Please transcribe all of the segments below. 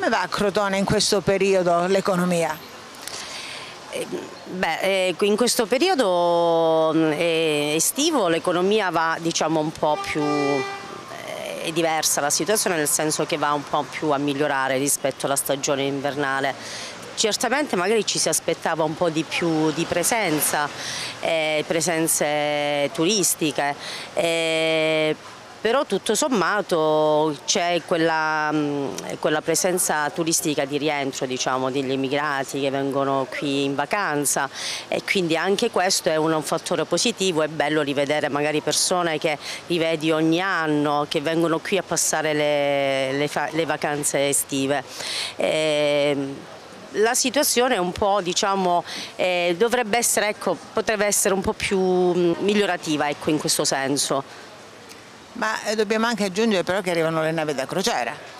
Come va a Crotone in questo periodo l'economia? Eh, beh, eh, in questo periodo eh, estivo l'economia va diciamo, un po' più è diversa la situazione nel senso che va un po' più a migliorare rispetto alla stagione invernale certamente magari ci si aspettava un po' di più di presenza, eh, presenze turistiche, eh, però tutto sommato c'è quella, quella, presenza turistica di rientro diciamo, degli immigrati che vengono qui in vacanza e quindi anche questo è un, fattore positivo, è bello rivedere magari persone che rivedi ogni anno, che vengono qui a passare le, le, le vacanze estive. E, ehm, la situazione diciamo eh, essere ecco, potrebbe essere un po' più migliorativa ecco, in questo senso. Ma eh, dobbiamo anche aggiungere però che arrivano le navi da crociera.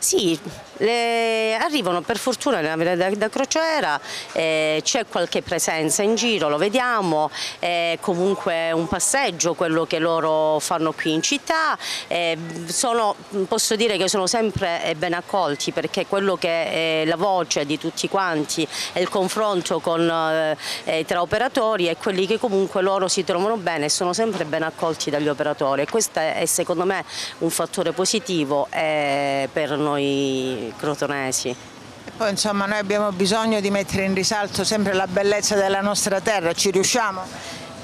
Sì, le, arrivano per fortuna le navi da, da crociera, eh, c'è qualche presenza in giro, lo vediamo, è comunque un passeggio quello che loro fanno qui in città, eh, sono, posso dire che sono sempre eh, ben accolti perché quello che è la voce di tutti quanti è il confronto con, eh, tra operatori e quelli che comunque loro si trovano bene e sono sempre ben accolti dagli operatori. E questo è secondo me un fattore positivo eh, per noi noi crotonesi. E poi insomma noi abbiamo bisogno di mettere in risalto sempre la bellezza della nostra terra, ci riusciamo?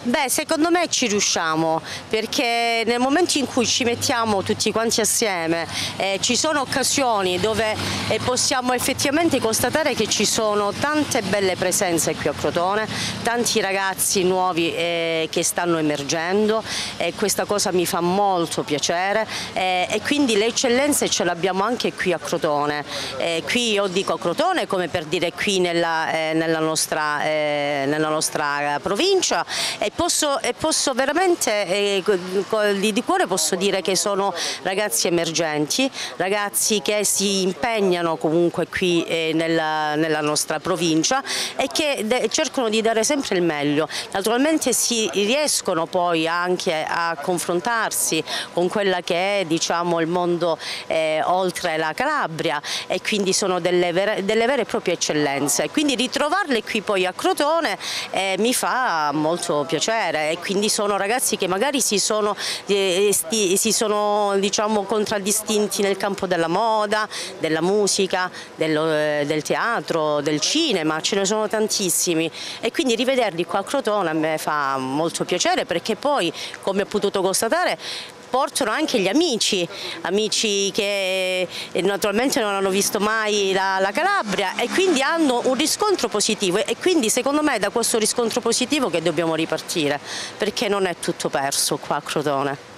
Beh, secondo me ci riusciamo perché nel momento in cui ci mettiamo tutti quanti assieme eh, ci sono occasioni dove eh, possiamo effettivamente constatare che ci sono tante belle presenze qui a Crotone, tanti ragazzi nuovi eh, che stanno emergendo e questa cosa mi fa molto piacere eh, e quindi le eccellenze ce le abbiamo anche qui a Crotone. Eh, qui io dico Crotone come per dire qui nella, eh, nella, nostra, nella nostra provincia e posso, e posso veramente, eh, di, di cuore posso dire che sono ragazzi emergenti, ragazzi che si impegnano comunque qui eh, nella, nella, nostra provincia e che cercano di dare sempre il meglio. Naturalmente si riescono poi anche a confrontarsi con quella che è diciamo, il mondo eh, oltre la Calabria e quindi sono delle vere, delle vere, e proprie eccellenze. Quindi ritrovarle qui poi a Crotone eh, mi fa molto piacere piacere e quindi sono ragazzi che magari si sono, eh, si sono diciamo, contraddistinti nel campo della moda, della musica, dello, eh, del teatro, del cinema, ce ne sono tantissimi. E quindi rivederli qua a Crotone a me fa molto piacere perché poi come ho potuto constatare portano anche gli amici, amici che eh, naturalmente non hanno visto mai la, la Calabria e quindi hanno un riscontro positivo e quindi secondo me è da questo riscontro positivo che dobbiamo ripartire perché non è tutto perso qua a Crotone.